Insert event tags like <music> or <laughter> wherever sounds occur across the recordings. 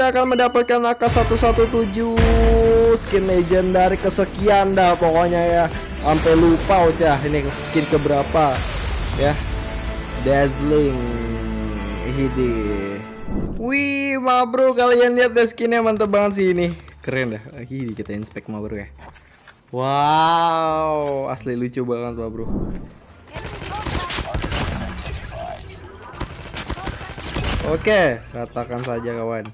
kita akan mendapatkan AK117 skin legendary kesekian dah pokoknya ya. Sampai lupa Ocah ini skin keberapa ya. Dazzling Hidi. Wih, ma bro kalian lihat deh skinnya mantap banget sih ini. Keren dah. Hidi kita inspek ma bro ya. Wow, asli lucu banget ma bro. Oke, katakan saja kawan.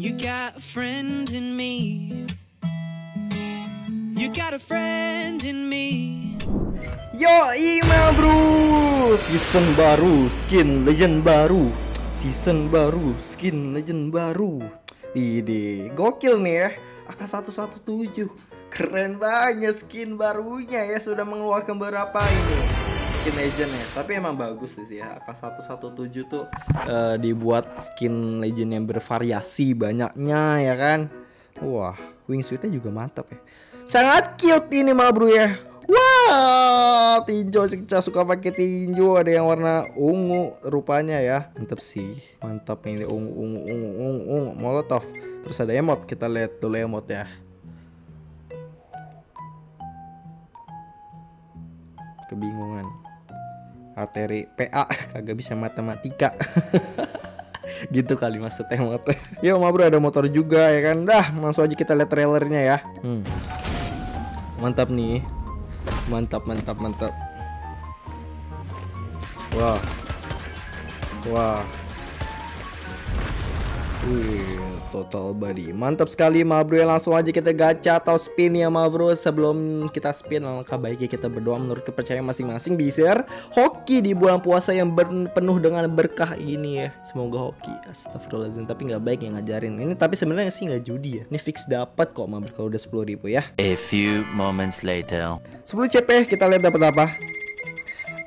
You got a friend in me. You got a friend in me. Yo Ima bro. Season baru Skin legend baru. Season baru Skin legend baru. Ide Gokil nih ya. AK117 Keren banget skin barunya ya Sudah mengeluarkan beberapa ini Skin legend ya Tapi emang bagus sih ya AK117 tuh eh, Dibuat skin legend yang bervariasi Banyaknya ya kan Wah wingsuitnya juga mantap ya Sangat cute ini mah bro ya Wah, tinju kita suka pakai tinju ada yang warna ungu rupanya ya. Mantap sih. Mantap ini ungu ungu ungu ungu ungu molotov. Terus ada emot, kita lihat dulu emot ya. Kebingungan. Arteri PA kagak bisa matematika. <laughs> gitu kali maksud emot. <laughs> Yo, ma bro ada motor juga ya kan. Dah, langsung aja kita lihat trailernya ya. Hmm. Mantap nih. Mantap, mantap, mantap. Wah. Wah. Wih, total body. Mantap sekali ma bro. Langsung aja kita gacha atau spin ya ma bro. Sebelum kita spin, alangkah baiknya kita berdoa menurut kepercayaan masing-masing. Bisa hoki di bulan puasa yang penuh dengan berkah ini ya. Semoga hoki. Astagfirullahaladzim. Tapi nggak baik yang ngajarin. Ini tapi sebenarnya sih nggak judi ya. Ini fix dapat kok ma bro kalau udah 10 ribu ya. A few moments later. 10 CP kita lihat dapat apa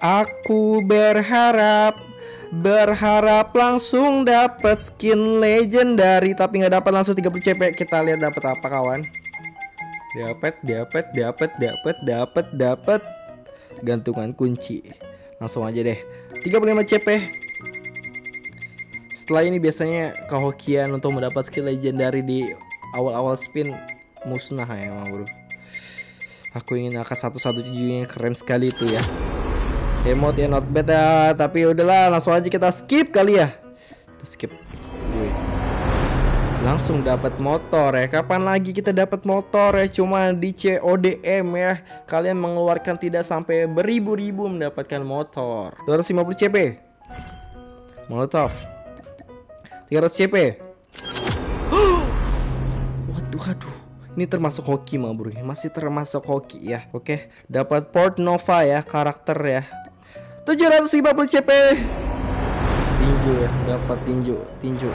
Aku berharap berharap langsung dapat skin legendary tapi nggak dapat langsung 30 CP kita lihat dapat apa kawan. Dapat dapat dapat dapat dapat dapat gantungan kunci. Langsung aja deh. 35 CP setelah ini biasanya kehokian untuk mendapat skill legendary di awal-awal spin musnah ya bro. Aku ingin AK 117 yang keren sekali itu ya. Emot ya not bad ya, tapi udahlah langsung aja kita skip kali ya. Kita skip. Wih. Langsung dapat motor ya. Kapan lagi kita dapat motor ya? Cuma di CODM ya. Kalian mengeluarkan tidak sampai beribu-ribu mendapatkan motor. 250 CP. Molotov. 300 CP. <gasps> Waduh, waduh. Ini termasuk hoki mah bro, masih termasuk hoki ya. Oke, dapat port Nova ya karakter ya. 750 CP. Tinju ya, dapat tinju, tinju.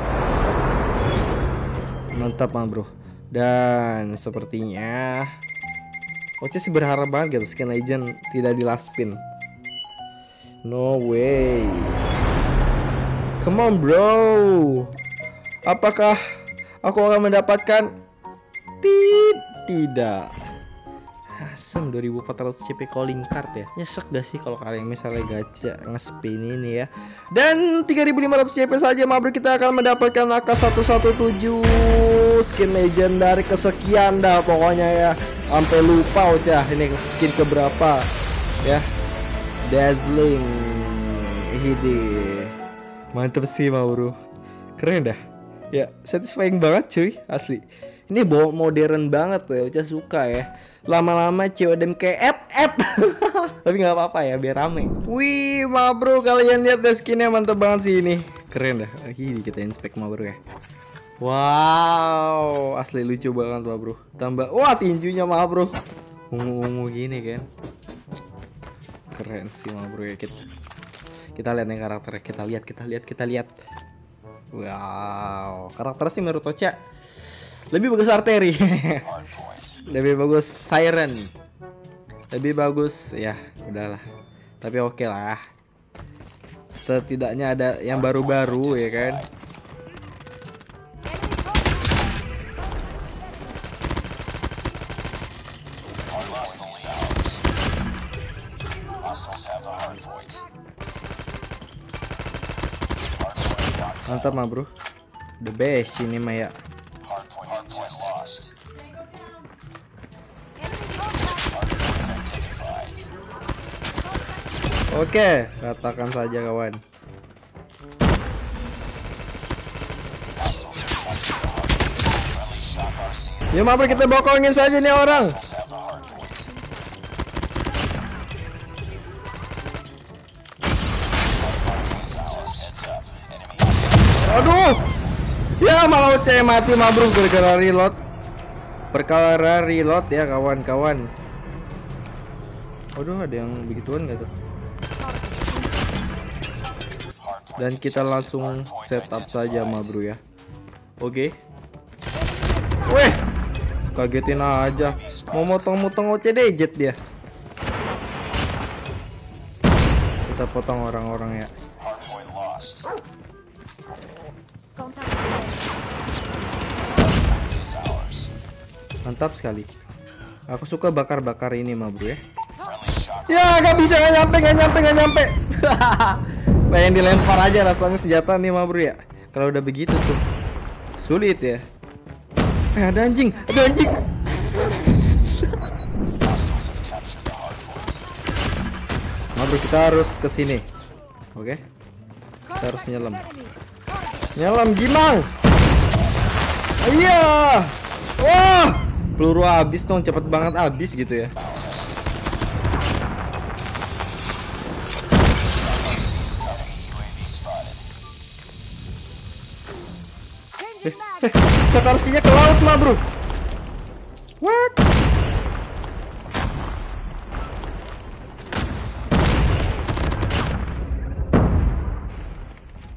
Mantap mah bro. Dan sepertinya Oce sih berharap banget gitu skin legend tidak di last spin. No way. Come on bro. Apakah aku akan mendapatkan Tid- tidak. Asem 2400 CP calling card ya. Nyesek gak sih kalau kalian misalnya gacha ngespin ini ya. Dan 3500 CP saja Mabro kita akan mendapatkan AK117 skin legendary kesekian dah pokoknya ya. Sampai lupa Ocah ini skin keberapa ya. Dazzling Hidi. Mantep sih Mabro. Keren dah. Ya, satisfying banget cuy, asli. Ini bawa modern banget ya, Uca suka ya. Lama-lama CODM kayak app <laughs> Tapi nggak apa-apa ya, biar rame. Wih, ma bro, kalian lihat deh skinnya mantep banget sih ini. Keren dah. Ini kita inspek ma bro ya. Wow, asli lucu banget ma bro. Tambah, wah tinjunya ma bro. Ungu-ungu gini kan. Keren sih ma bro ya. Kita, kita lihat nih karakternya. Kita lihat, kita lihat, kita lihat. Wow, karakternya sih menurut Ocha lebih bagus arteri, lebih bagus siren, lebih bagus ya udahlah. Tapi oke lah, setidaknya ada yang baru-baru ya kan. Mantap mah bro. The best ini mah ya. Oke, katakan saja kawan. Ya maaf kita bokongin saja nih orang. Aduh. Ya malah Uce mati mabruk gara-gara reload. Perkara reload ya kawan-kawan. Waduh ada yang begituan gak tuh? Dan kita langsung setup saja ma bro ya. Oke. Weh, kagetin aja. Mau motong-motong OCD jet dia. Kita potong orang-orang ya. Mantap sekali. Aku suka bakar-bakar ini mah bro ya. Ya gak bisa gak nyampe gak nyampe gak nyampe. <laughs> Pengen dilempar aja rasanya senjata nih mah bro ya. Kalau udah begitu tuh sulit ya. Eh ada anjing, ada anjing. Nah bro kita harus ke sini. Oke. Kita harus nyelam. Nyelam gimang. Iya. Wah, peluru habis dong, cepet banget habis gitu ya. Eh, eh, ke laut mah bro. What?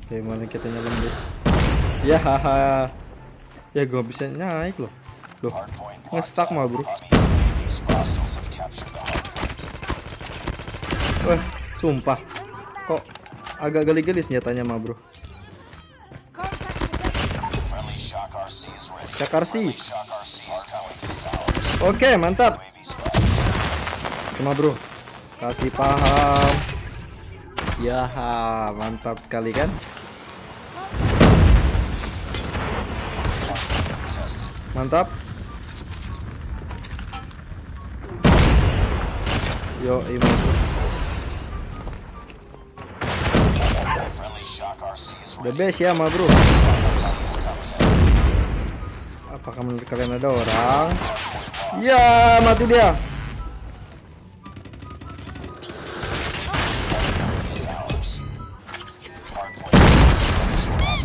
Oke, mana kita nyelam guys? Ya haha. Ya gua bisa naik loh. Loh, nge-stuck mah bro. Wah, sumpah. Kok agak geli-geli senjatanya mah bro. Shakarsi. Oke, mantap. Cuma bro, kasih paham. Ya, mantap sekali kan? Mantap. Yo, bro. The best ya, ma bro. Apakah menurut kalian ada orang? Ya, mati dia.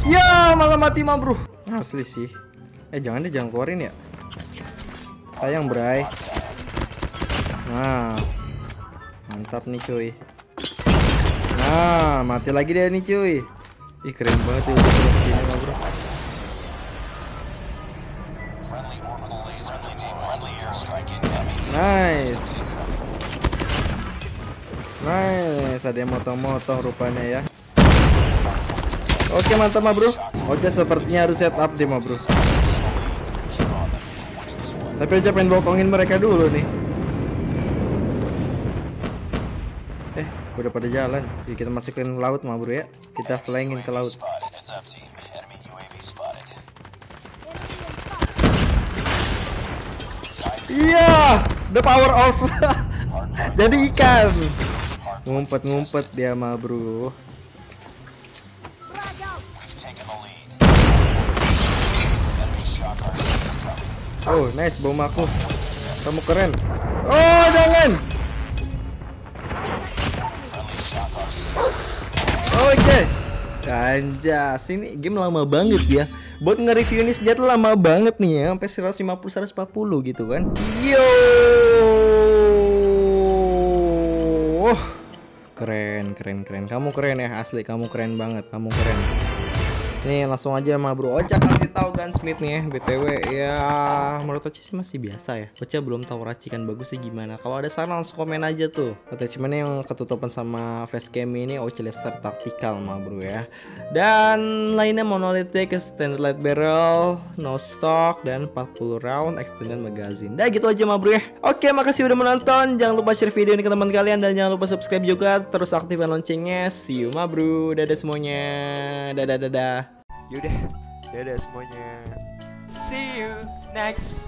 Ya, malah mati mah bro. Asli sih. Eh, jangan deh, jangan keluarin ya. Sayang, Bray. Nah. Mantap nih, cuy. Nah, mati lagi dia nih, cuy. Ih, keren banget ya udah bro. Nice. Nice, ada yang motong-motong rupanya ya. Oke mantap mah bro. Oke sepertinya harus setup deh mah bro. Tapi aja pengen bokongin mereka dulu nih. Eh, udah pada jalan. Jadi kita masukin laut mah bro ya. Kita flyingin ke laut. Iya, the power of. <laughs> Jadi ikan. Ngumpet-ngumpet dia mah bro. Oh, nice bom aku. Kamu keren. Oh, jangan. Oke. Anjas, ini game lama banget ya. Buat nge-review ini senjata lama banget nih ya, sampai 150 140 gitu kan. Yo. Keren, keren, keren. Kamu keren ya, asli kamu keren banget. Kamu keren. Nih langsung aja sama bro Ocha kasih tahu Gunsmith nih ya BTW ya menurut Ocha sih masih biasa ya. Ocha belum tahu racikan bagusnya gimana. Kalau ada saran langsung komen aja tuh. Attachment yang ketutupan sama facecam ini Ocha laser tactical mah bro ya. Dan lainnya monolithic standard light barrel No stock dan 40 round extended magazine. Dah gitu aja mah bro ya. Oke makasih udah menonton. Jangan lupa share video ini ke teman kalian Dan jangan lupa subscribe juga. Terus aktifkan loncengnya. See you mah bro. Dadah semuanya. Dadah dadah Yaudah, dadah semuanya. See you next